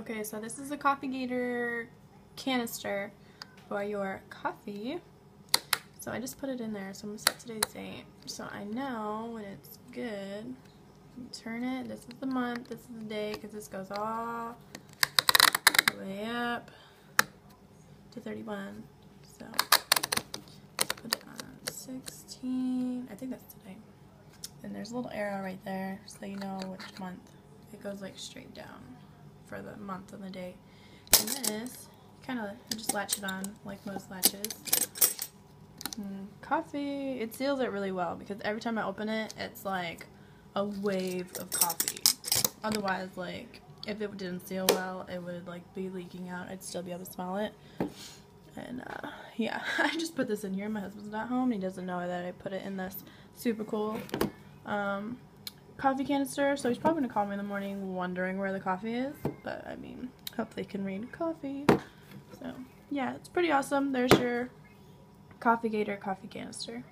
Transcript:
Okay, so this is a Coffee Gator canister for your coffee. So I just put it in there. So I'm going to set today's date. So I know when it's good. turn it. This is the month. This is the day because this goes all the way up to 31. So put it on 16. I think that's today. And there's a little arrow right there so you know which month. It goes like straight down for the month and the day. And this, kind of just latch it on like most latches. Mm, coffee, it seals it really well because every time I open it, it's like a wave of coffee. Otherwise, like, if it didn't seal well, it would like be leaking out. I'd still be able to smell it. And uh, yeah, I just put this in here. My husband's not home. He doesn't know that I put it in this super cool um, coffee canister, so he's probably gonna call me in the morning wondering where the coffee is. But I mean, hopefully can read coffee. So yeah, it's pretty awesome. There's your Coffee Gator coffee canister.